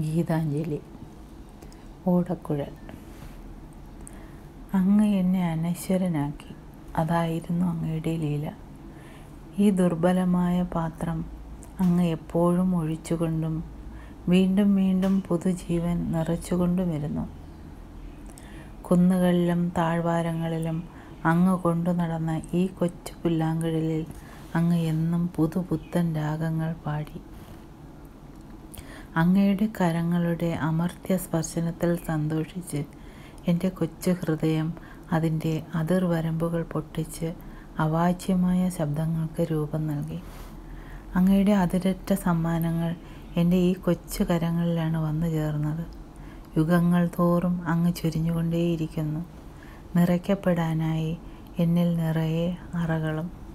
ഗീതാഞ്ജലി ഓടക്കുഴൽ. അങ്ങ് എന്നെ അനശ്വരനാക്കി. അതായിരുന്നു അങ്ങയുടെ ലീല. ഈ ദുർബലമായ പാത്രം അങ്ങ് എപ്പോഴും ഒഴിച്ചുകൊണ്ടും വീണ്ടും വീണ്ടും പുതുജീവൻ നിറച്ചുകൊണ്ടുമിരുന്നു കുന്നുകളിലും താഴ്വാരങ്ങളിലും അങ്ങ് കൊണ്ടു നടന്ന ഈ കൊച്ചു പുല്ലാങ്കുഴലിൽ അങ്ങ് എന്നും പുതുപുത്തൻ രാഗങ്ങൾ പാടി. അങ്ങയുടെ കരങ്ങളുടെ അമർത്യ സ്പർശനത്തിൽ സന്തോഷിച്ച് എന്റെ കൊച്ചു ഹൃദയം അതിന്റെ അതിർവരമ്പുകൾ പൊട്ടിച്ച് അവാച്യമായ ശബ്ദങ്ങൾക്ക് രൂപം നൽകി. അങ്ങയുടെ അതിരറ്റ സമ്മാനങ്ങൾ എന്റെ ഈ കൊച്ചു കരങ്ങളിലാണ് വന്നു ചേർന്നത്. യുഗങ്ങൾ തോറും അങ്ങ് ചൊരിഞ്ഞുകൊണ്ടേയിരിക്കുന്നു. നിറയ്ക്കപ്പെടാനായി എന്നിൽ നിറയെ അറകളും